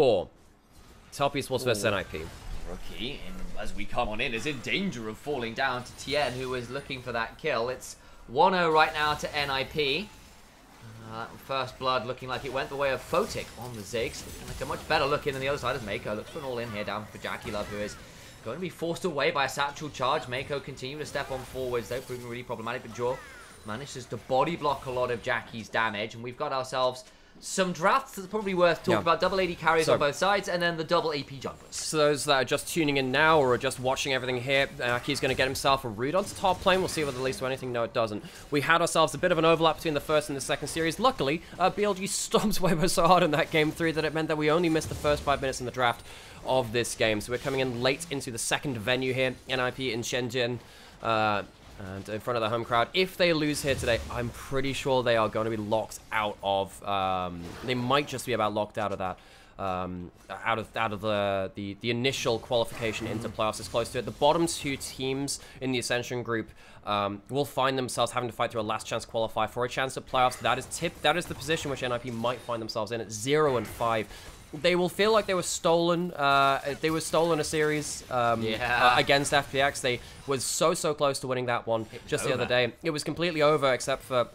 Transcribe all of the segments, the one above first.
for Top Esports versus. NIP. Rookie, as we come on in, is in danger of falling down to Tian, who is looking for that kill. It's 1-0 right now to NIP. Uh, first blood looking like it went the way of Photic on the Ziggs. Looking like a much better look in than the other side as Meiko looks for an all-in here down for JackeyLove, who is going to be forced away by a satchel charge. Meiko continue to step on forwards, though, proving really problematic, but Jaw manages to body block a lot of Jackie's damage, and we've got ourselves some drafts that's probably worth talking Yeah. about. Double AD carries So- on both sides, and then the double AP junglers. So those that are just tuning in now or are just watching everything here, Aki's going to get himself a root onto top lane. We'll see whether it leads to anything. No, it doesn't. We had ourselves a bit of an overlap between the first and the second series. Luckily, uh, BLG stomped Weibo so hard in that game three that it meant that we only missed the first five minutes in the draft of this game. So we're coming in late into the second venue here, NIP in Shenzhen. Uh, and in front of the home crowd. If they lose here today, I'm pretty sure they are going to be locked out of. Um, they might just be about locked out of that. Um, out of out of the, the the initial qualification into playoffs is close to it. The bottom two teams in the Ascension group um, will find themselves having to fight through a last chance qualify for a chance at playoffs. That is tip. That is the position which NIP might find themselves in at zero and five. They will feel like they were stolen. Uh, they were stolen a series um, Yeah. uh, against FPX. They was so so close to winning that one just the over. other day. It was completely over except for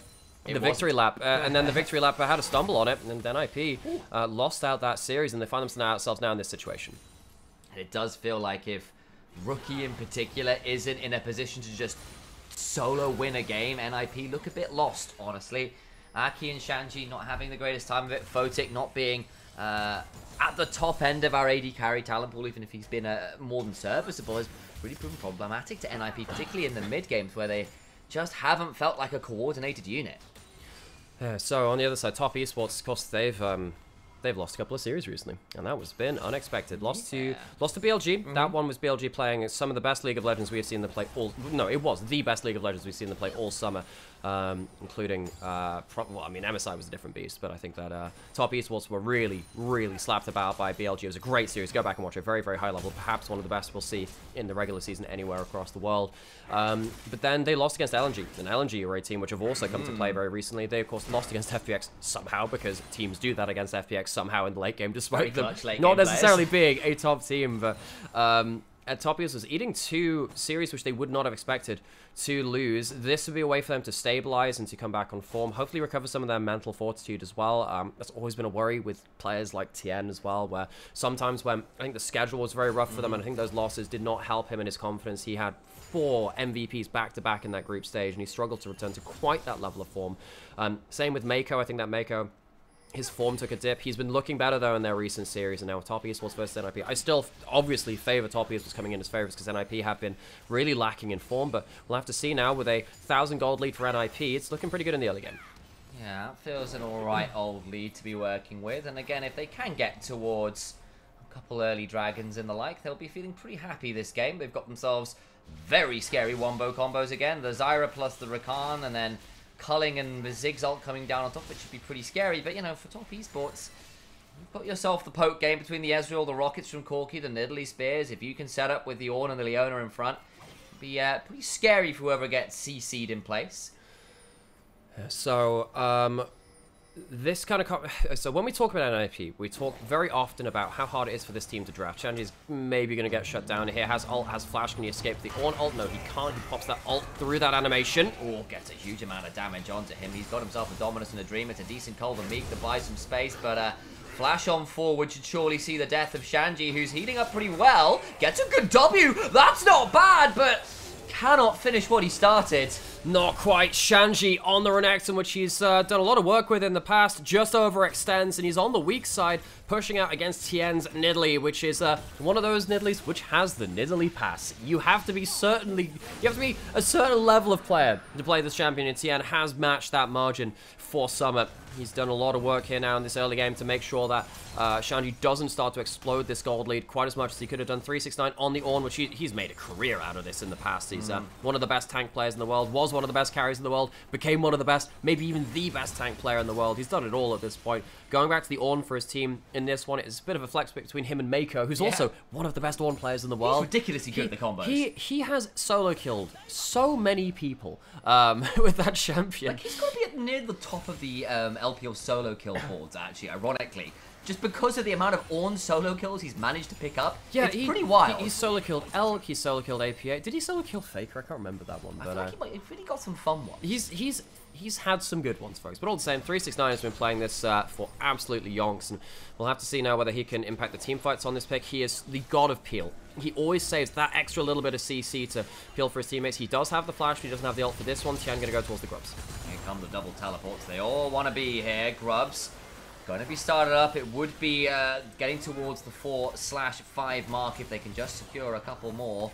the It victory wasn't. lap, uh, and then the victory lap had a stumble on it, and then IP uh, lost out that series, and they find themselves now in this situation. And it does feel like if Rookie in particular isn't in a position to just solo win a game, NIP look a bit lost, honestly. Aki and Shanji not having the greatest time of it. Photic not being uh, at the top end of our AD carry talent pool, even if he's been uh, more than serviceable, has really proven problematic to NIP, particularly in the mid games where they just haven't felt like a coordinated unit. Yeah, so on the other side, Top Esports, of course, they've um, they've lost a couple of series recently, and that was been unexpected. Lost Yeah. to lost to BLG. That one was BLG playing some of the best League of Legends we have seen them play all. No, it was the best League of Legends we've seen them play all summer, um, including. Uh, pro- well, I mean, MSI was a different beast, but I think that uh, Top Esports were really, really slapped about by BLG. It was a great series. Go back and watch it. Very, very high level. Perhaps one of the best we'll see in the regular season anywhere across the world. Um, but then they lost against LNG, an LNG array team, which have also come to play very recently. They, of course, lost against FPX somehow because teams do that against FPX somehow in the late game, despite Very them not necessarily being a top team. But um, at Topius was eating two series which they would not have expected to lose. This would be a way for them to stabilize and to come back on form. Hopefully, recover some of their mental fortitude as well. Um, that's always been a worry with players like Tian as well, where sometimes when I think the schedule was very rough for them, and I think those losses did not help him in his confidence. He had four MVPs back to back in that group stage, and he struggled to return to quite that level of form. Um, same with Meiko. I think that Meiko his form took a dip. He's been looking better though in their recent series, and now with Top Esports versus NIP. I still obviously favor Top Esports coming in as favorites because NIP have been really lacking in form, but we'll have to see now with a thousand gold lead for NIP. It's looking pretty good in the early game. Yeah, that feels an alright old lead to be working with. And again, if they can get towards a couple early dragons and the like, they'll be feeling pretty happy this game. They've got themselves very scary wombo combos again. The Zyra plus the Rakan, and then Culling and the Ziggs ult coming down on top, which should be pretty scary. But you know, for top esports, you've got yourself the poke game between the Ezreal, the Rockets from Corki, the Nidalee Spears. If you can set up with the Ornn and the Leona in front, it'd be uh, pretty scary for whoever gets CC'd in place. So, um, this kind of so when we talk about NIP, we talk very often about how hard it is for this team to draft. Shanji is maybe going to get shut down here. Has ult, has flash. Can he escape the ult? No, he can't. He pops that ult through that animation. Oh, gets a huge amount of damage onto him. He's got himself a Dominus and a Dream. It's a decent Cold and Meek to buy some space, but uh, Flash on forward should surely see the death of Shanji, who's healing up pretty well. Gets a good W. That's not bad, but cannot finish what he started. Not quite. Shanji on the Renekton, which he's uh, done a lot of work with in the past, just overextends, and he's on the weak side, pushing out against Tian's Nidalee, which is uh, one of those Nidalees which has the Nidalee pass. You have to be certainly, you have to be a certain level of player to play this champion, and Tian has matched that margin for Summit. He's done a lot of work here now in this early game to make sure that uh, Shanji doesn't start to explode this gold lead quite as much as he could have done. 369 on the Ornn, which he, he's made a career out of this in the past. He's uh, one of the best tank players in the world, was one of the best carries in the world, became one of the best, maybe even the best tank player in the world. He's done it all at this point. Going back to the Ornn for his team in this one, it's a bit of a flex between him and Meiko, who's Yeah. also one of the best Ornn players in the He's world. ridiculously good He- at the combos. He, he has solo killed so many people um, with that champion. Like, he's got to be near the top of the um, LPL solo kill hordes, actually, ironically. Just because of the amount of Ornn solo kills he's managed to pick up. Yeah, it's he, pretty wild. He, he solo killed Elk. He solo killed APA. Did he solo kill Faker? I can't remember that one. I But feel uh, he, might, he really got some fun ones. he's he's he's had some good ones, folks. But all the same, 369 has been playing this uh, for absolutely yonks, and we'll have to see now whether he can impact the team fights on this pick. He is the god of peel. He always saves that extra little bit of CC to peel for his teammates. He does have the flash, but he doesn't have the ult for this one. Tian going to go towards the grubs. Here come the double teleports. They all want to be here. Grubs going to be started up. It would be uh, getting towards the 4 slash 5 mark if they can just secure a couple more.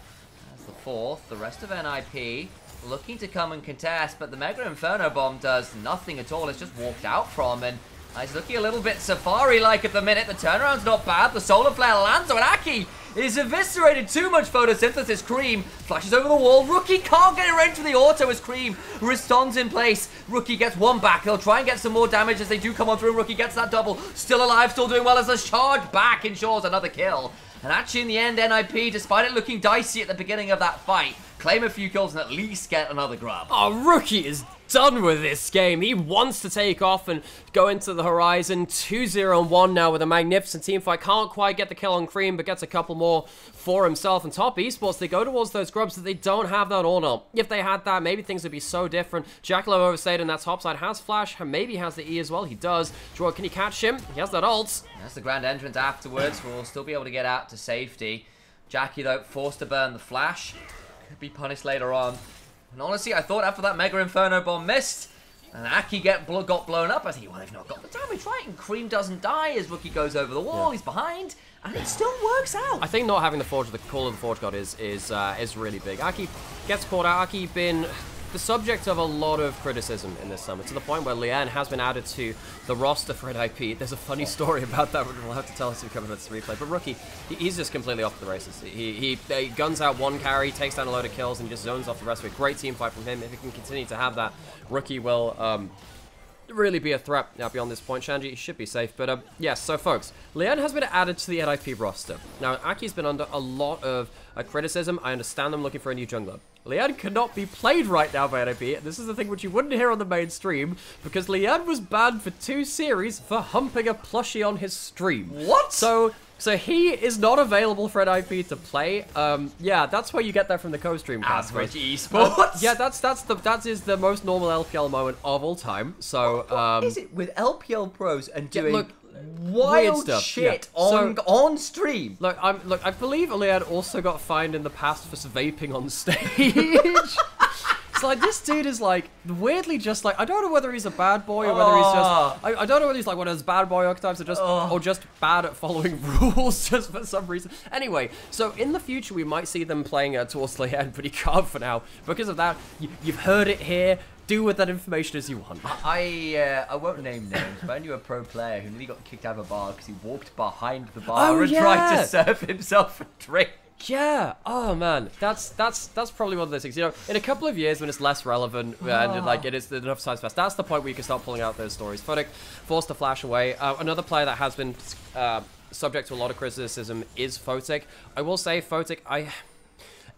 That's the fourth. The rest of NIP looking to come and contest, but the Mega Inferno Bomb does nothing at all. It's just walked out from, and he's looking a little bit Safari-like at the minute. The turnaround's not bad. The Solar Flare lands on Aki. Is eviscerated too much photosynthesis. Creme flashes over the wall. Rookie can't get it range for the auto as Creme responds in place. Rookie gets one back. They'll try and get some more damage as they do come on through. Rookie gets that double. Still alive, still doing well as a charge back ensures another kill. And actually, in the end, NIP, despite it looking dicey at the beginning of that fight, claim a few kills and at least get another grub. Oh, Rookie is done with this game. He wants to take off and go into the horizon. 2-0-1 now with a magnificent team fight. Can't quite get the kill on Creme, but gets a couple more for himself. And top esports, they go towards those grubs that they don't have that honor. If they had that, maybe things would be so different. JackeyLove overstayed in that top side. Has Flash, and maybe has the E as well. He does. Draw, can he catch him? He has that ult. That's the grand entrance afterwards. We'll still be able to get out to safety. Jackie, though, forced to burn the flash. Could be punished later on. And honestly, I thought after that Mega Inferno bomb missed, and Aki get blo got blown up, I think, well, they've not got the damage right, and Creme doesn't die as Rookie goes over the wall, Yeah. he's behind, and it still works out. I think not having the Forge, the Call of the Forge God is is uh, is really big. Aki gets caught out. Aki been the subject of a lot of criticism in this summer, to the point where Lian has been added to the roster for NIP. There's a funny story about that, which we'll have to tell us if we come to this replay. But Rookie, he, he's just completely off the races. He, he, he guns out one carry, takes down a load of kills, and just zones off the rest of it. Great team fight from him. If he can continue to have that, Rookie will... Um, really be a threat now beyond this point. Shanji should be safe, but um, yes. So, folks, Leon has been added to the NIP roster. Now, Aki's been under a lot of uh, criticism. I understand them looking for a new jungler. Leon cannot be played right now by NIP. This is the thing which you wouldn't hear on the main stream because Leon was banned for two series for humping a plushie on his stream. What? So. So he is not available for NIP to play. Um, yeah, that's where you get that from the co-stream cast. Average folks. esports. Yeah, that's that's the that is the most normal LPL moment of all time. So um, Is it with LPL pros and Yeah, doing look, wild stuff, shit yeah. on So- on stream? Look, I'm look. I believe Iliad also got fined in the past for vaping on stage. it's like this dude is like weirdly just like I don't know whether he's a bad boy or whether he's Oh. just I, I don't know whether he's like one of those bad boy archetypes or just Oh. or just bad at following rules just for some reason. Anyway, so in the future we might see them playing uh, towards Leanne, but he can't for now because of that. You, you've heard it here. Do with that information as you want. I uh, I won't name names, but I knew a pro player who nearly got kicked out of a bar because he walked behind the bar Oh, and tried to serve himself a drink. Yeah. Oh man, that's that's that's probably one of those things. You know, in a couple of years when it's less relevant and Ah. like it is enough size fast, that's the point where you can start pulling out those stories. Photic forced to flash away. Uh, another player that has been uh, subject to a lot of criticism is Photic. I will say, Photic, I.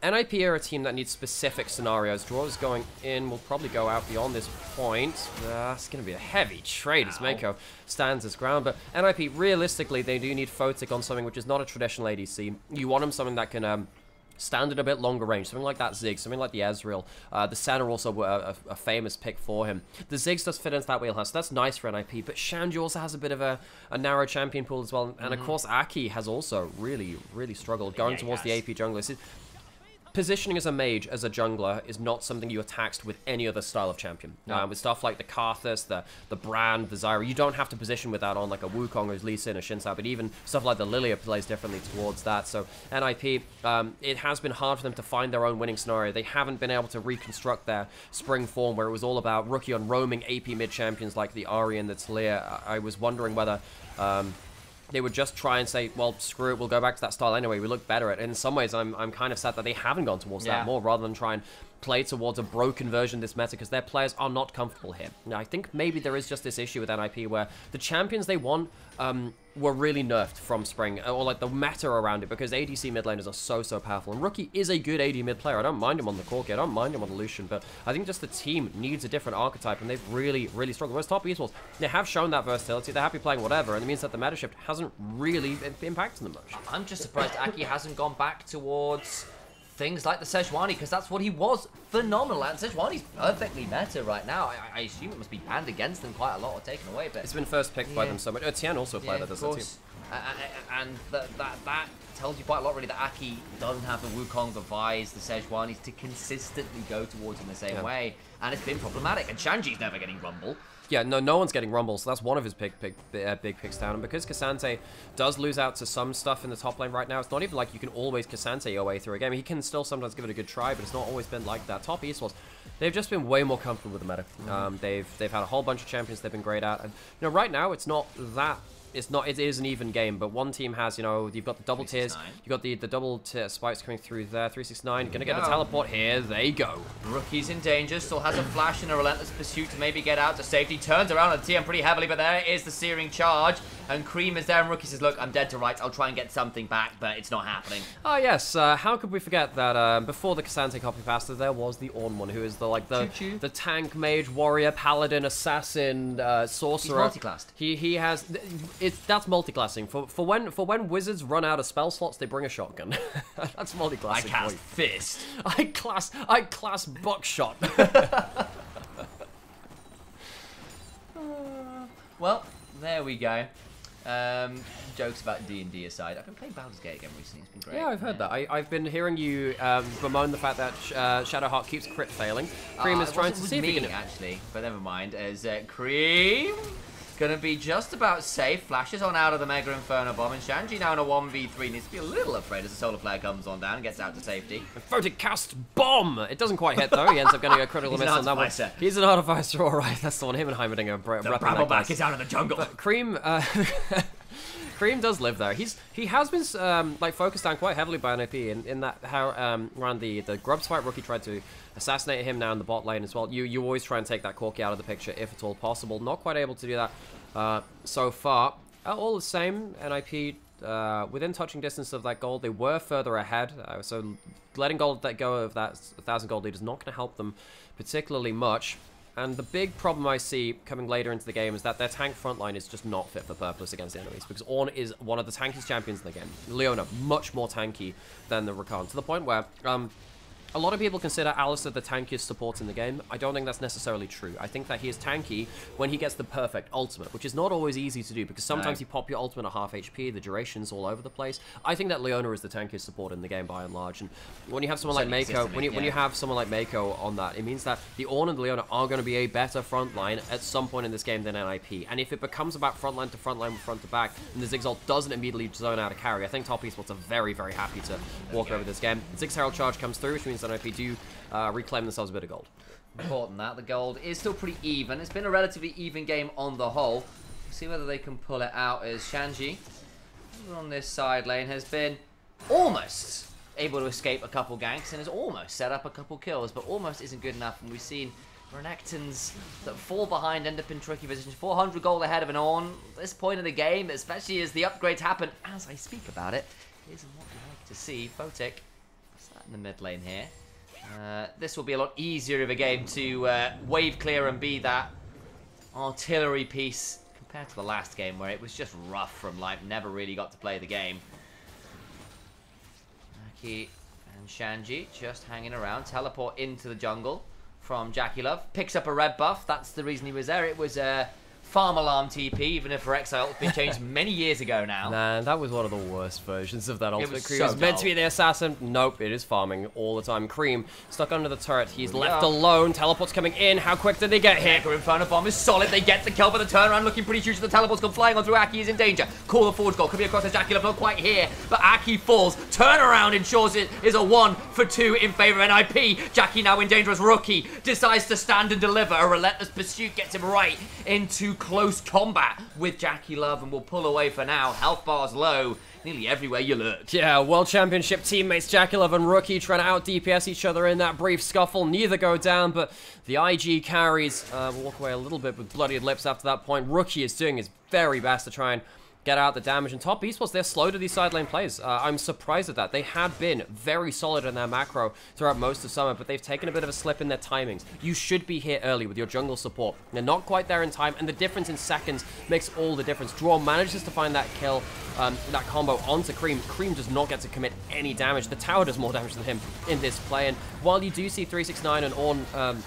NIP are a team that needs specific scenarios. Draws going in will probably go out beyond this point. That's going to be a heavy trade as Meiko stands his ground. But NIP, realistically, they do need Photic on something which is not a traditional ADC. You want him something that can um, stand at a bit longer range, something like that Ziggs, something like the Ezreal. Uh, the Senna also a, a, a famous pick for him. The Ziggs does fit into that wheelhouse, so that's nice for NIP, but Shanji also has a bit of a, a narrow champion pool as well, and of course Aki has also really, really struggled going Yeah, towards the. AP junglers. It- Positioning as a mage, as a jungler, is not something you are taxed with any other style of champion. Uh, with stuff like the Karthus, the the Brand, the Zyra, you don't have to position with that on like a Wukong or Lee Sin or Xin Zhao, but even stuff like the Lilia plays differently towards that. So NIP, um, it has been hard for them to find their own winning scenario. They haven't been able to reconstruct their spring form where it was all about rookie on roaming AP mid champions like the Ahri and the Taliyah. I, I was wondering whether. Um, they would just try and say, well, screw it, we'll go back to that style anyway. We look better at it. In some ways, I'm, I'm kind of sad that they haven't gone towards Yeah. that more rather than try and play towards a broken version of this meta because their players are not comfortable here. Now, I think maybe there is just this issue with NIP where the champions they want um, were really nerfed from Spring, or like the meta around it, because ADC mid laners are so, so powerful. And Rookie is a good AD mid player. I don't mind him on the Corki, I don't mind him on the Lucian, but I think just the team needs a different archetype, and they've really, really struggled. Whereas top esports, they have shown that versatility, they're happy playing whatever, and it means that the meta shift hasn't really impacted them much. I'm just surprised Aki hasn't gone back towards things like the Sejuani, because that's what he was phenomenal at. Sejuani's perfectly meta right now. I, I, assume it must be banned against them quite a lot or taken away, but... It's been first picked yeah. by them so much. Uh, Tian also played yeah, that, doesn't it? And that, that, that tells you quite a lot, really, that Aki doesn't have the Wukong, the Vise, the Sejuanis to consistently go towards in the same yeah. way. And it's been problematic. And Shanji's never getting Rumble. Yeah, no, no one's getting Rumble, so that's one of his big, big, uh, big picks down. And because K'Sante does lose out to some stuff in the top lane right now, it's not even like you can always K'Sante your way through a game. He can still sometimes give it a good try, but it's not always been like that. Top esports, they've just been way more comfortable with the meta. Um, they've they've had a whole bunch of champions they've been great at, and you know right now it's not that it's not it is an even game, but one team has you know you've got the double tiers, you've got the the double tier spikes coming through there. 369 gonna get a teleport here. They go. Rookie's in danger. Still has a flash in a relentless pursuit to maybe get out to safety. Turns around on TM pretty heavily, but there is the searing charge. And Creme is there, and Rookie says, "Look, I'm dead to rights. I'll try and get something back, but it's not happening." Oh yes. Uh, how could we forget that uh, before the K'Sante copy pasta, there was the Ornn one, who is the like the Choo -choo. the tank, mage, warrior, paladin, assassin, uh, sorcerer. He's multiclassed. He he has. It's that's multiclassing. For for when for when wizards run out of spell slots, they bring a shotgun. That's multiclassing. I cast fist. I class I class buckshot. well, there we go. Um, jokes about D&D aside, I've been playing Baldur's Gate again recently. It's been great. Yeah, I've heard yeah. that. I, have been hearing you um, bemoan the fact that uh, Shadowheart keeps crit failing. Creme uh, is trying to see me, if he can... actually, but never mind. As uh, Creme Gonna be just about safe. Flashes on out of the Mega Inferno Bomb, and Shanji now in a 1v3 needs to be a little afraid as the Solar Flare comes on down and gets out to safety. Photic cast bomb! It doesn't quite hit though, he ends up getting a critical miss on that one. He's an artificer, alright, that's the one. Him and Heimerdinger are The Brambleback is out of the jungle. But Creme, uh, Creme does live there. He's he has been um, like focused on quite heavily by NIP in, in that how um, around the the Grubs fight rookie tried to assassinate him now in the bot lane as well. You you always try and take that Corki out of the picture if at all possible. Not quite able to do that uh, so far. Uh, all the same, NIP uh, within touching distance of that gold, they were further ahead. Uh, so letting gold that go of that 1,000 gold lead is not going to help them particularly much. And the big problem I see coming later into the game is that their tank frontline is just not fit for purpose against the enemies because Ornn is one of the tankiest champions in the game. Leona, much more tanky than the Rakan, to the point where um, a lot of people consider Alistar the tankiest support in the game. I don't think that's necessarily true. I think that he is tanky when he gets the perfect ultimate, which is not always easy to do because sometimes no. you pop your ultimate at half HP, the duration's all over the place. I think that Leona is the tankiest support in the game by and large. And when you have someone like Meiko, when you yeah. when you have someone like Meiko on that, it means that the Ornn and the Leona are going to be a better front line at some point in this game than NIP. And if it becomes about front line to front line, front to back, and the Zigzagoon doesn't immediately zone out a carry, I think top esports are very, very happy to walk over this game. Ziggs Herald charge comes through, which means that NIP do uh, reclaim themselves a bit of gold. Important that. The gold is still pretty even. It's been a relatively even game on the whole. See whether they can pull it out as Shanji on this side lane has been almost able to escape a couple ganks and has almost set up a couple kills, but almost isn't good enough. And we've seen Renekton's that fall behind end up in tricky positions. 400 gold ahead of an Ornn. This point of the game, especially as the upgrades happen as I speak about it, isn't what we like to see. Sat in the mid lane here. Uh, this will be a lot easier of a game to uh, wave clear and be that artillery piece compared to the last game where it was just rough from Life, never really got to play the game. Aki and Shanji just hanging around. Teleport into the jungle from JackeyLove, Picks up a red buff. That's the reason he was there. It was uh, farm alarm TP, even if for Exile it's been changed many years ago now. Nah, that was one of the worst versions of that ultimate. It was, Creme so was meant to be the assassin. Nope, it is farming all the time. Creme stuck under the turret. He's left alone. Teleport's coming in. How quick did they get here? Mega Inferno Bomb is solid. They get the kill, but the turnaround looking pretty huge. The teleport's gone flying on through. Aki is in danger. Call the forward goal. Could be across the JackeyLove. Not quite here, but Aki falls. Turnaround ensures it is a one for two in favor of NIP. Jackie now in danger as rookie decides to stand and deliver. A relentless pursuit gets him right into close combat with JackeyLove and will pull away for now. Health bar's low, nearly everywhere you look. Yeah, World Championship teammates JackeyLove and Rookie trying to out DPS each other in that brief scuffle. Neither go down, but the IG carries uh, walk away a little bit with bloodied lips after that point. Rookie is doing his very best to try and get out the damage. And top esports, they're slow to these side lane plays. Uh, I'm surprised at that. They had been very solid in their macro throughout most of summer, but they've taken a bit of a slip in their timings. You should be here early with your jungle support. They're not quite there in time, and the difference in seconds makes all the difference. Draw manages to find that kill, um, that combo onto Creme. Creme does not get to commit any damage. The tower does more damage than him in this play, and while you do see 369 and Ornn um,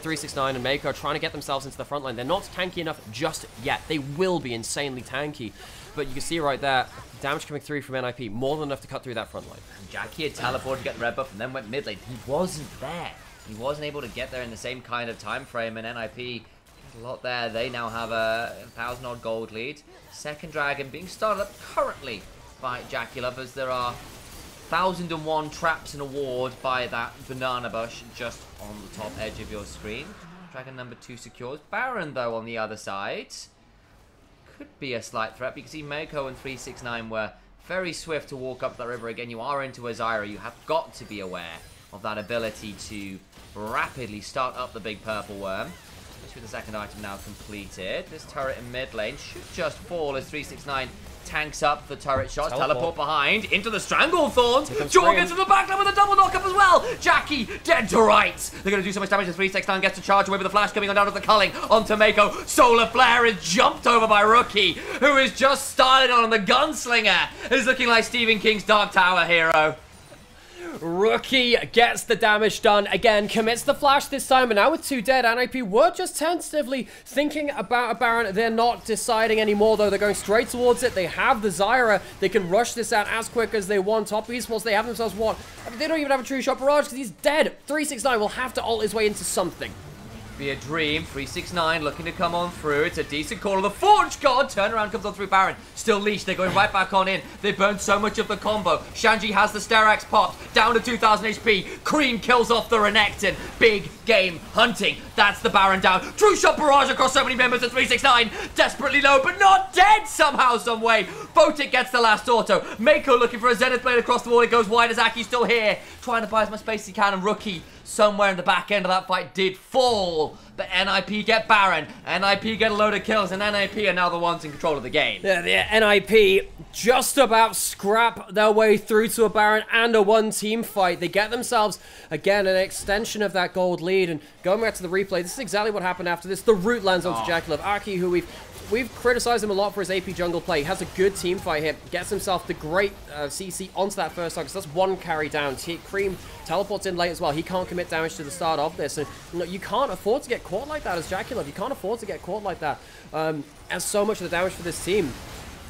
369 and Meiko trying to get themselves into the front line. They're not tanky enough just yet. They will be insanely tanky. But you can see right there, damage coming through from NIP, more than enough to cut through that front line. Jackie had teleported to get the red buff and then went mid lane. He wasn't there. He wasn't able to get there in the same kind of time frame, and NIP a lot there. They now have a thousand odd gold lead. Second dragon being started up currently by JackeyLove as there are thousand and one traps and a ward by that banana bush just on the top edge of your screen. Dragon number two secures. Baron though on the other side could be a slight threat because see Meiko and 369 were very swift to walk up that river again. You are into a Zyra. You have got to be aware of that ability to rapidly start up the big purple worm. Especially with the second item now completed. This turret in mid lane should just fall as 369 tanks up the turret shots, teleport, teleport behind, into the Stranglethorns. Jorg gets to the back line with a double knock up as well. Jackie dead to rights. They're going to do so much damage as 369 gets to charge away with the flash coming on down to the culling onto Meiko. Solar Flare is jumped over by Rookie, who is just started on the gunslinger. Is looking like Stephen King's Dark Tower hero. Rookie gets the damage done again, commits the flash this time, and now with two dead, NIP were just tentatively thinking about a Baron. They're not deciding anymore, though. They're going straight towards it. They have the Zyra. They can rush this out as quick as they want. Top esports, they have themselves what? I mean, they don't even have a true shot barrage because he's dead. 369 will have to ult his way into something. Be a dream. 369 looking to come on through. It's a decent call of the Forge God. Turnaround comes on through Baron. Still leashed. They're going right back on in. They burned so much of the combo. Shanji has the Sterak's popped. Down to 2,000 HP. Creme kills off the Renekton. Big game hunting. That's the Baron down. True shot barrage across so many members of 369. Desperately low, but not dead somehow, some way. Photic gets the last auto. Meiko looking for a Zenith Blade across the wall. It goes wide as Aki's still here. Trying to buy as much space as he can. And Rookie somewhere in the back end of that fight did fall. But NIP get Baron, NIP get a load of kills, and NIP are now the ones in control of the game. Yeah, the NIP just about scrap their way through to a Baron and a one-team fight. They get themselves, again, an extension of that gold lead, and going back to the replay, this is exactly what happened after this. The root lands onto oh. of Aki, who we've we've criticized him a lot for his AP jungle play. He has a good team fight here. Gets himself the great uh, CC onto that first target. So that's one carry down. T Creme teleports in late as well. He can't commit damage to the start of this. And you, know, you can't afford to get caught like that as JackeyLove. You can't afford to get caught like that. Um, and so much of the damage for this team.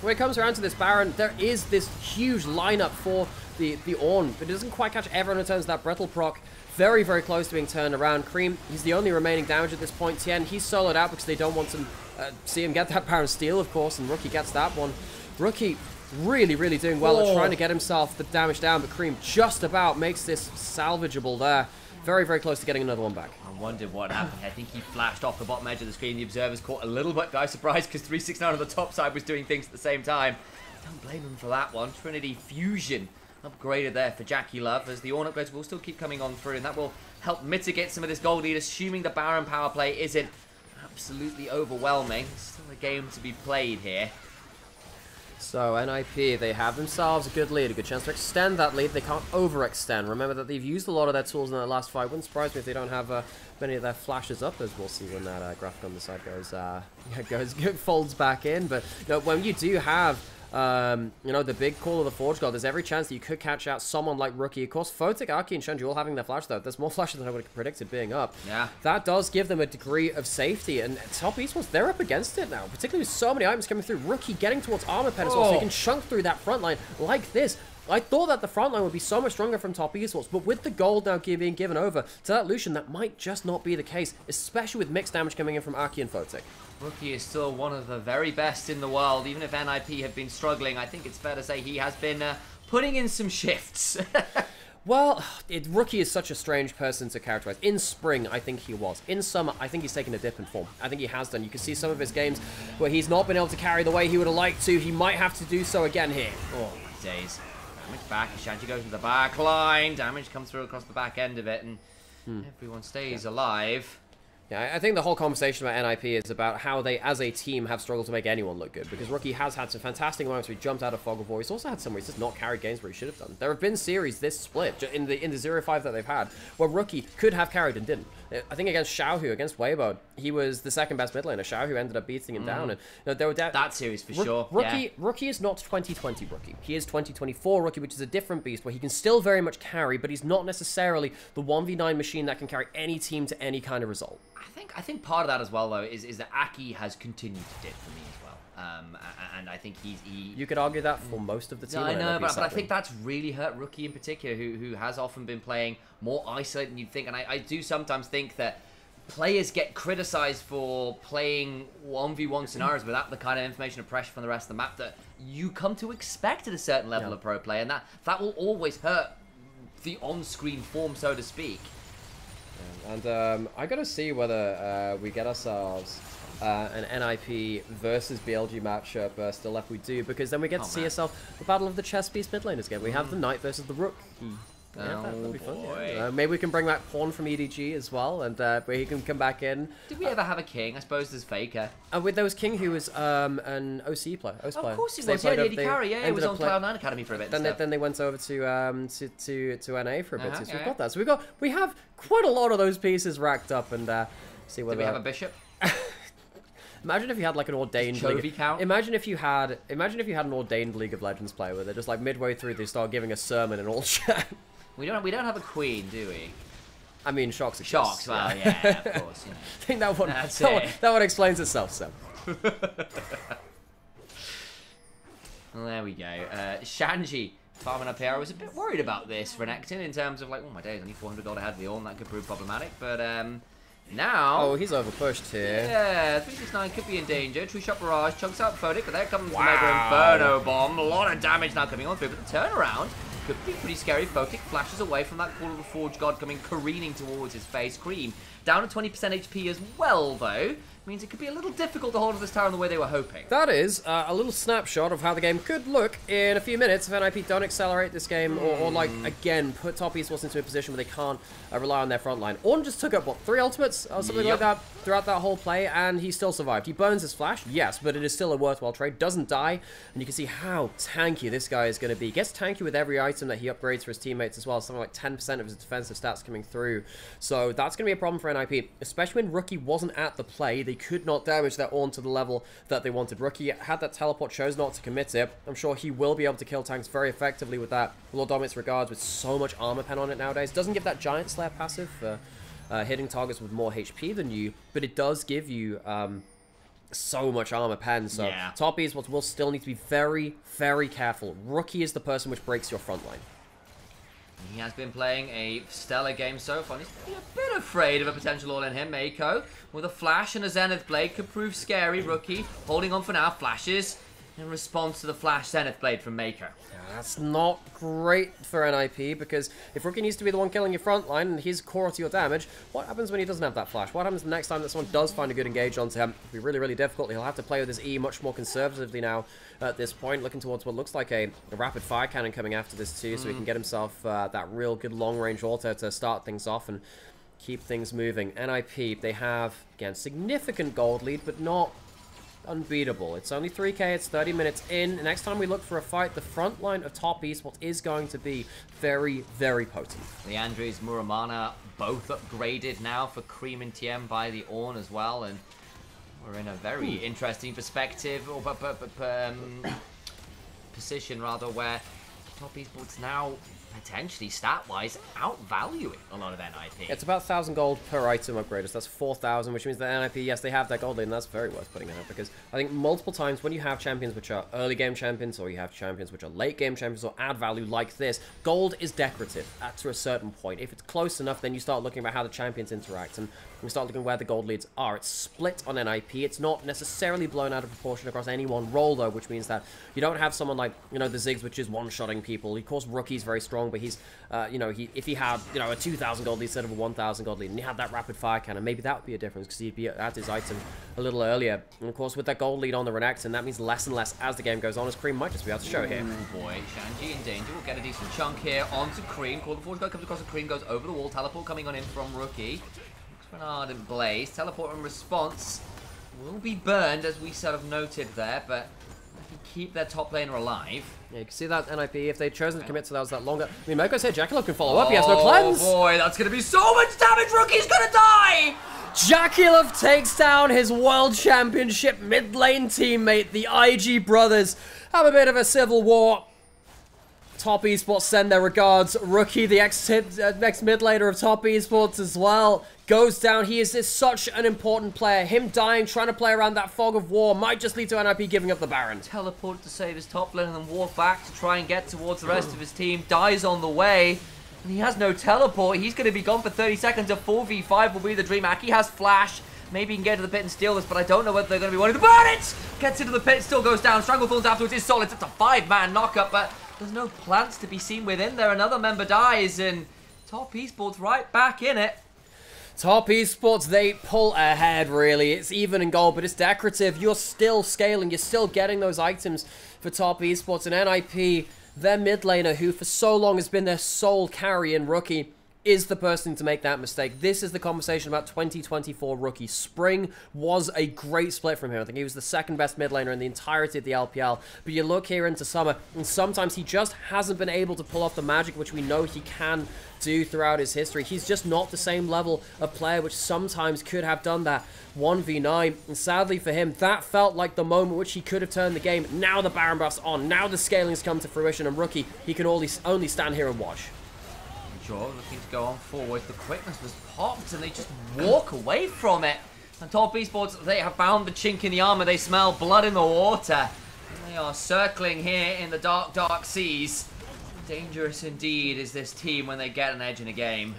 When it comes around to this Baron, there is this huge lineup for the, the Ornn, but it doesn't quite catch everyone in terms of that Brittle proc. Very, very close to being turned around. Creme, he's the only remaining damage at this point. Tian, he's soloed out because they don't want to uh, see him get that Baron steal, of course, and Rookie gets that one. Rookie really, really doing well oh. at trying to get himself the damage down, but Creme just about makes this salvageable there. Very, very close to getting another one back. I wondered what happened. I think he flashed off the bottom edge of the screen. The observers caught a little bit by surprise because 369 on the top side was doing things at the same time. Don't blame him for that one. Trinity Fusion upgraded there for JackeyLove as the Ornn upgrades will still keep coming on through and that will help mitigate some of this gold lead assuming the Baron power play isn't absolutely overwhelming. Still a game to be played here. So, NIP, they have themselves a good lead, a good chance to extend that lead. They can't overextend. Remember that they've used a lot of their tools in that last fight. Wouldn't surprise me if they don't have uh, many of their flashes up, as we'll see when that uh, graphic on the side goes, uh, goes folds back in. But you know, when you do have um, you know, the big call of the Forge God, there's every chance that you could catch out someone like Rookie. Of course, Photic, Aki, and Shanji all having their flash, though. There's more flashes than I would have predicted being up. Yeah. That does give them a degree of safety, and top esports, they're up against it now, particularly with so many items coming through. Rookie getting towards armor pen as well, so he oh. can chunk through that front line like this. I thought that the front line would be so much stronger from top esports, but with the gold now being given over to that Lucian, that might just not be the case, especially with mixed damage coming in from Aki and Photic. Rookie is still one of the very best in the world. Even if NIP have been struggling, I think it's fair to say he has been uh, putting in some shifts. Well, it, Rookie is such a strange person to characterize. In spring, I think he was. In summer, I think he's taken a dip in form. I think he has done. You can see some of his games where he's not been able to carry the way he would have liked to. He might have to do so again here. Oh, my days. Damage back. Shanji goes into the back line. Damage comes through across the back end of it, and Hmm. everyone stays alive. Yeah, I- think the whole conversation about NIP is about how they, as a team, have struggled to make anyone look good. Because Rookie has had some fantastic moments where he jumped out of Fog of War. He's also had some where he's just not carried games where he should have done. There have been series this split in the in the 0-5 that they've had where Rookie could have carried and didn't. Uh, I think against Xiaohu, against Weibo, he was the second best mid laner. Xiaohu ended up beating him down. And you know, there were That series for sure. Rookie, yeah. rookie is not 2020 rookie. He is 2024 rookie, which is a different beast where he can still very much carry, but he's not necessarily the 1v9 machine that can carry any team to any kind of result. I think I think part of that as well though is is that Aki has continued to dip for me. Um, and I think he's he. You could argue that for most of the team. I know, but, but I think that's really hurt Rookie in particular, who who has often been playing more isolated than you'd think. And I, I do sometimes think that players get criticized for playing 1v1 scenarios without the kind of information and pressure from the rest of the map that you come to expect at a certain level Yeah. of pro play, and that that will always hurt the on-screen form, so to speak. And um, I gotta see whether uh, we get ourselves uh, an NIP versus BLG matchup uh, still left. We do because then we get Oh, to see man. ourselves the battle of the chess piece mid laners again. We have the knight versus the rook. Yeah, that, Oh, that'd be fun. Yeah. Uh, maybe we can bring back Pawn from EDG as well, and uh, where he can come back in. Did we ever have a king? I suppose there's Faker. Uh, with there was King, who was um, an OC player. OC player. of course he So was. Yeah, AD carry. Yeah, he was on play- Cloud9 Academy for a bit. Then they, then they went over to um to to, to NA for a bit Uh-huh, too. So we've got that. So we've got we have quite a lot of those pieces racked up, and uh, see whether Did we have a bishop? Imagine if you had like an ordained Chovy league. count? Imagine if you had imagine if you had an ordained League of Legends player where they're just like midway through they start giving a sermon and all chat. We don't. We don't have a queen, do we? I mean, shocks. exists, Sharks. Well, yeah, of course. You know. I think that one that, one that one explains itself. So Well, there we go. Uh, Shanji farming up here. I was a bit worried about this Renekton in terms of like, oh my days, only 400 gold ahead of the Ornn. That could prove problematic. But um, now. oh, he's over pushed here. Yeah, 369 could be in danger. True Shot Barrage chunks out Photic, but there comes the Mega Inferno Bomb. A lot of damage now coming on through, but the turnaround could be pretty scary. Photic flashes away from that Call of the Forge God coming careening towards his face. Creme down to 20% HP as well, though. Means it could be a little difficult to hold this tower in the way they were hoping. That is uh, a little snapshot of how the game could look in a few minutes if NIP don't accelerate this game or, or like, again, put Top Esports into a position where they can't uh, rely on their front line. Ornn just took up, what, three ultimates or something like that throughout that whole play, and he still survived. He burns his flash, yes, but it is still a worthwhile trade. Doesn't die, and you can see how tanky this guy is going to be. Gets tanky with every item that he upgrades for his teammates as well. Something like 10% of his defensive stats coming through. So that's going to be a problem for NIP, especially when Rookie wasn't at the play. They could not damage that Ornn to the level that they wanted. Rookie had that teleport, chose not to commit it. I'm sure he will be able to kill tanks very effectively with that. Lord Dominik's Regards with so much armor pen on it nowadays. Doesn't give that Giant Slayer passive for uh, hitting targets with more HP than you, but it does give you um, so much armor pen. So Yeah. top what will still need to be very, very careful. Rookie is the person which breaks your front line. He has been playing a stellar game so far. He's a bit afraid of a potential all in him. Meiko with a flash and a Zenith Blade could prove scary. Rookie holding on for now. Flashes in response to the flash Zenith Blade from Meiko. That's not great for NIP because if Rookie needs to be the one killing your front line and he's core to your damage, what happens when he doesn't have that flash? What happens the next time that someone does find a good engage onto him? It'll be really, really difficult. He'll have to play with his E much more conservatively now at this point, looking towards what looks like a, a rapid fire cannon coming after this too, so he can get himself uh, that real good long range auto to start things off and keep things moving. NIP, they have, again, significant gold lead, but not unbeatable. It's only 3k, it's 30 minutes in. The Next time we look for a fight, the front line of top esports is going to be very, very potent. Liandry's Muramana both upgraded now for Creme and TM by the Ornn as well, and we're in a very interesting perspective or um, position rather where Top Esports now potentially stat-wise outvaluing a lot of NIP. It's about 1,000 gold per item upgrade, so That's 4,000, which means that NIP, yes, they have that gold and that's very worth putting out because I think multiple times when you have champions which are early game champions or you have champions which are late game champions or add value like this, gold is decorative at to a certain point. If it's close enough, then you start looking about how the champions interact and we start looking where the gold leads are. It's split on NIP. It's not necessarily blown out of proportion across any one role, though, which means that you don't have someone like, you know, the Ziggs, which is one-shotting people. Of course, Rookie's very strong but he's, uh, you know, he if he had, you know, a 2,000 gold lead instead of a 1,000 gold lead, and he had that rapid fire cannon, maybe that would be a difference because he'd be at his item a little earlier. And of course, with that gold lead on the Renekton, that means less and less as the game goes on, as Creme might just be able to show here. Ooh boy, Shanji in danger. We'll get a decent chunk here onto Creme. Call the Forge God comes across the Cream, goes over the wall. Teleport coming on in from Rookie. Looks for an Ardent Blaze. Teleport in response will be burned, as we sort of noted there, but can keep their top laner alive. Yeah, you can see that NIP, if they'd chosen to commit to that, was that longer... I mean, Meiko's here, JackeyLove can follow up, he has no cleanse! Oh boy, that's going to be so much damage. Rookie's going to die! JackeyLove takes down his World Championship mid lane teammate, the IG brothers. Have a bit of a civil war. Top Esports send their regards. Rookie, the ex, uh, next mid laner of Top Esports as well, goes down. He is, such an important player. Him dying, trying to play around that fog of war, might just lead to NIP giving up the Baron. Teleport to save his top lane and then walk back to try and get towards the rest of his team. Dies on the way. And he has no teleport. He's going to be gone for 30 seconds. A 4v5 will be the dream. Aki has flash. Maybe he can get to the pit and steal this, but I don't know whether they're going to be wanting to burn it! Gets into the pit, still goes down. Stranglethorns afterwards is solid. It's a five-man knockup, but there's no plants to be seen within there. Another member dies, and Top Esports right back in it. Top Esports, they pull ahead, really. It's even in gold, but it's decorative. You're still scaling. You're still getting those items for Top Esports. And NIP, their mid laner, who for so long has been their sole carry and rookie, is the person to make that mistake. This is the conversation about 2024 rookie. Spring was a great split from him. I think he was the second best mid laner in the entirety of the LPL. But you look here into summer, and sometimes he just hasn't been able to pull off the magic which we know he can do throughout his history. He's just not the same level of player which sometimes could have done that 1v9. And sadly for him, that felt like the moment which he could have turned the game. Now the Baron buff's on. Now the scaling's come to fruition. And Rookie, he can only, only stand here and watch. Jaw looking to go on forward. The quickness was popped and they just walk away from it. And Top Esports, they have found the chink in the armor. They smell blood in the water. And they are circling here in the dark, dark seas. Dangerous indeed is this team when they get an edge in a game.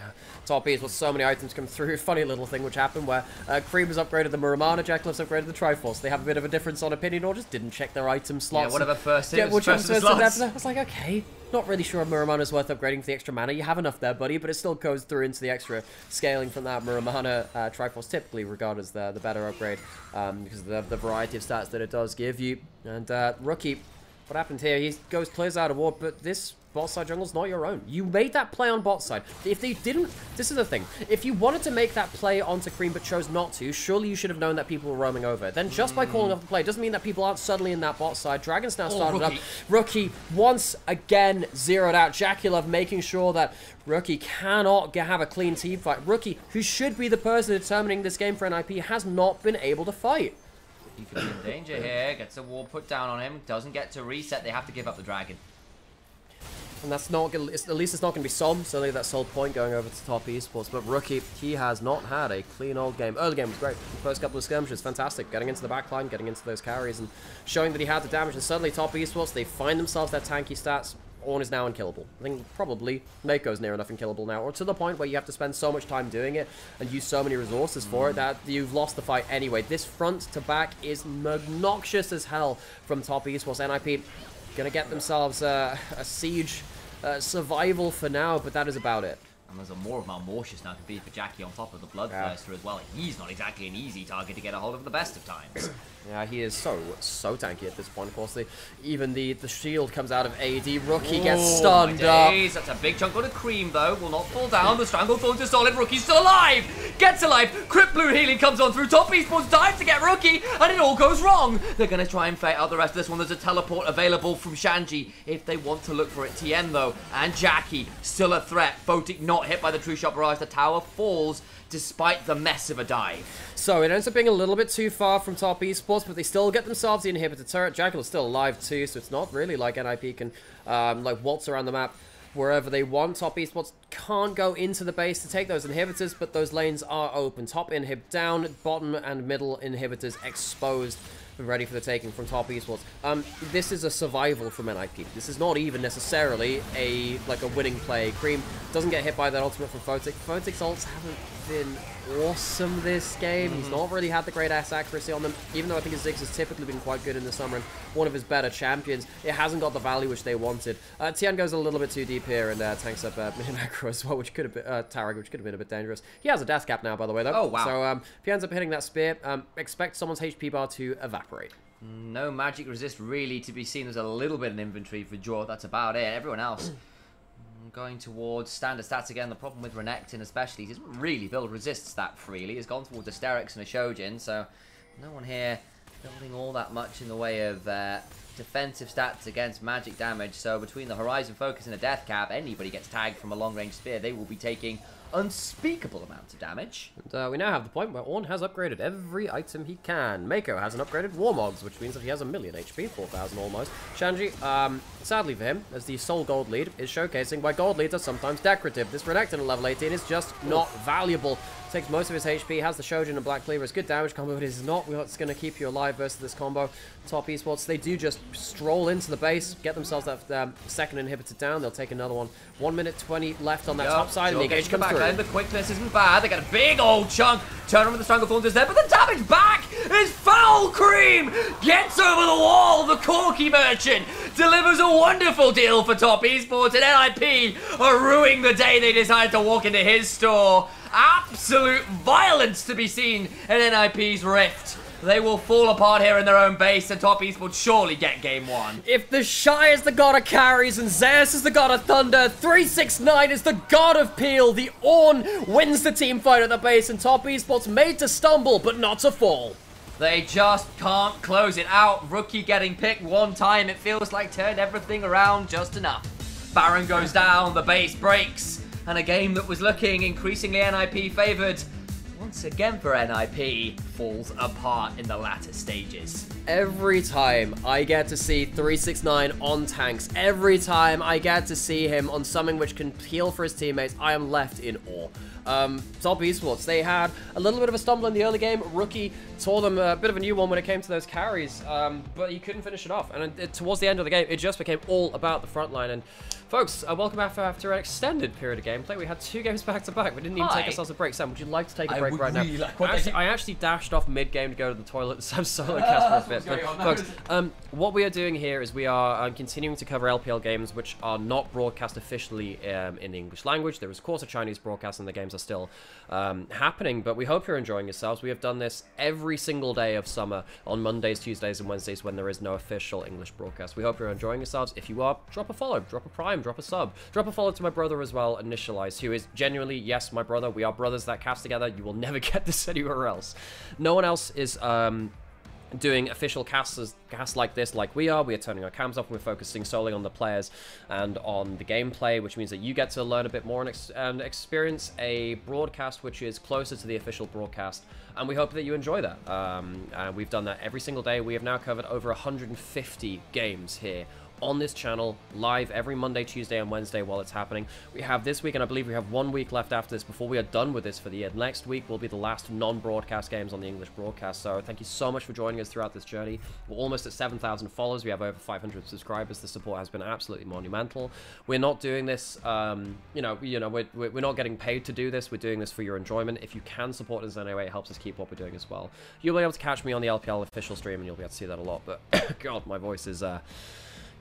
Top E's with so many items come through. Funny little thing which happened where uh, Creme has upgraded the Muramana, JackeyLove's upgraded the Triforce. They have a bit of a difference on opinion or just didn't check their item slots. Yeah, whatever first yeah, is, which first one's of the first slots. I was like, okay, not really sure if Muramana's worth upgrading for the extra mana. You have enough there, buddy, but it still goes through into the extra scaling from that Muramana uh, Triforce, typically regarded as the, the better upgrade um, because of the, the variety of stats that it does give you. And uh, Rookie, what happened here? He goes clears out of ward, but this bot side jungle's not your own. You made that play on bot side. If they didn't, this is the thing. If you wanted to make that play onto Creme but chose not to, surely you should have known that people were roaming over. Then just by calling off the play doesn't mean that people aren't suddenly in that bot side. Dragon's now Oh, started Rookie. up. Rookie once again zeroed out. JackeyLove making sure that Rookie cannot get, have a clean team fight. Rookie, who should be the person determining this game for NIP, has not been able to fight. He could be in danger here. Gets a wall put down on him. Doesn't get to reset. They have to give up the dragon. And that's not gonna, it's, at least it's not going to be Som, certainly that sold point going over to top esports. But Rookie, he has not had a clean old game. Early game was great. The first couple of skirmishes, fantastic. Getting into the backline, getting into those carries, and showing that he had the damage. And suddenly top esports, they find themselves their tanky stats. Ornn is now unkillable. I think probably Meiko's near enough unkillable now, or to the point where you have to spend so much time doing it and use so many resources for it that you've lost the fight anyway. This front to back is obnoxious as hell from top esports. NIP gonna get themselves uh, a siege Uh, survival for now, but that is about it. And there's a Maw of Malmortius now to be for Jackie on top of the Bloodthirster as well. He's not exactly an easy target to get a hold of at the best of times. Yeah, he is so, so tanky at this point. Of course, the, even the, the shield comes out of AD. Rookie gets Oh, stunned up. That's a big chunk of the cream, though. Will not fall down. The Stranglethorns is solid. Rookie's still alive. Gets alive. Crypt Bloom healing comes on through. Top Esports dive to get Rookie, and it all goes wrong. They're going to try and fight out the rest of this one. There's a teleport available from Shanji if they want to look for it. Tian, though, and Jackie still a threat. Photic not hit by the True Shot Barrage. The tower falls despite the mess of a dive. So it ends up being a little bit too far from top esports, but they still get themselves the inhibitor turret. Jackal is still alive too, so it's not really like NIP can um, like waltz around the map wherever they want. Top esports can't go into the base to take those inhibitors, but those lanes are open. Top inhib down, bottom and middle inhibitors exposed. Ready for the taking from top esports. Um, this is a survival from NIP. This is not even necessarily a like a winning play. Creme doesn't get hit by that ultimate from Photic. Photic's ults haven't been awesome this game. He's not really had the great ass accuracy on them, even though I think his Ziggs has typically been quite good in the summer and one of his better champions. It hasn't got the value which they wanted. Uh, Tian goes a little bit too deep here and uh, tanks up uh, Macro as well, which could have been, uh, Tarek, which could have been a bit dangerous. He has a death cap now, by the way, though. Oh, wow. So um, if he ends up hitting that spear, um, expect someone's HP bar to evaporate. No magic resist really to be seen. There's a little bit in inventory for Jaw. That's about it. Everyone else going towards standard stats again. The problem with Renekton especially, he doesn't really build resists that freely. He's gone towards Asterix and a Shojin, so no one here building all that much in the way of uh, defensive stats against magic damage. So between the Horizon Focus and a Death Cap, anybody gets tagged from a long-range spear, they will be taking unspeakable amounts of damage. And, uh, we now have the point where Ornn has upgraded every item he can. Meiko has an upgraded Warmogs, which means that he has a million HP, 4,000 almost. Shanji, um, sadly for him, as the sole gold lead, is showcasing why gold leads are sometimes decorative. This Renekton at level 18 is just not valuable. Takes most of his HP, has the Shojin and Black Cleaver. It's good damage combo, but it is not what's going to keep you alive versus this combo. Top esports, they do just stroll into the base, get themselves that um, second inhibitor down. They'll take another one. 1 minute 20 left on that Yep, top side, and the engage comes back through. The quickness isn't bad. They got a big old chunk. Turn with the Stranglethorns is there, but the damage back is foul cream. Gets over the wall. The Corki Merchant delivers a wonderful deal for Top Esports, and NIP are ruining the day they decided to walk into his store. Absolute violence to be seen in NIP's Rift. They will fall apart here in their own base, and Top Esports surely get game one. If TheShy is the god of carries and Zeus is the god of thunder, 369 is the god of peel. The Ornn wins the team fight at the base, and Top Esports made to stumble, but not to fall. They just can't close it out. Rookie getting picked one time, it feels like turned everything around just enough. Baron goes down, the base breaks, and a game that was looking increasingly NIP favoured, once again for NIP, falls apart in the latter stages. Every time I get to see 369 on tanks, every time I get to see him on something which can heal for his teammates, I am left in awe. Um, Top Esports, they had a little bit of a stumble in the early game. Rookie tore them a bit of a new one when it came to those carries, um, but he couldn't finish it off. And it, it- towards the end of the game, it just became all about the front line. And folks, uh, welcome back after an extended period of gameplay. We had two games back to back. We didn't even take ourselves a break. Sam, would you like to take a I break would right really now? like. Actually, I actually dashed off mid game to go to the toilet. So I'm solo cast for a bit. But, folks, um, what we are doing here is we are um, continuing to cover LPL games which are not broadcast officially um, in the English language. There is, of course, a Chinese broadcast, and the games are still um, happening. But we hope you're enjoying yourselves. We have done this every single day of summer on Mondays, Tuesdays, and Wednesdays when there is no official English broadcast. We hope you're enjoying yourselves. If you are, drop a follow, drop a prime, drop a sub, drop a follow to my brother as well, Initialise, who is genuinely, yes, my brother. We are brothers that cast together. You will never get this anywhere else. No one else is. Um, doing official casts, casts like this like we are. We are turning our cams off and we're focusing solely on the players and on the gameplay, which means that you get to learn a bit more and, ex- and experience a broadcast which is closer to the official broadcast. And we hope that you enjoy that. Um, we've done that every single day. We have now covered over 150 games here on this channel live every Monday, Tuesday, and Wednesday while it's happening. We have this week, and I believe we have one week left after this before we are done with this for the year. Next week will be the last non-broadcast games on the English broadcast. So thank you so much for joining us throughout this journey. We're almost at 7,000 followers. We have over 500 subscribers. The support has been absolutely monumental. We're not doing this, um, you know, you know, we're, we're not getting paid to do this. We're doing this for your enjoyment. If you can support us in any way, it helps us keep what we're doing as well. You'll be able to catch me on the LPL official stream, and you'll be able to see that a lot. But God, my voice is. Uh,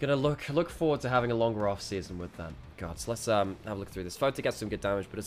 Gonna look look forward to having a longer off season with them. God, so let's um have a look through this. Photic gets some good damage, but it's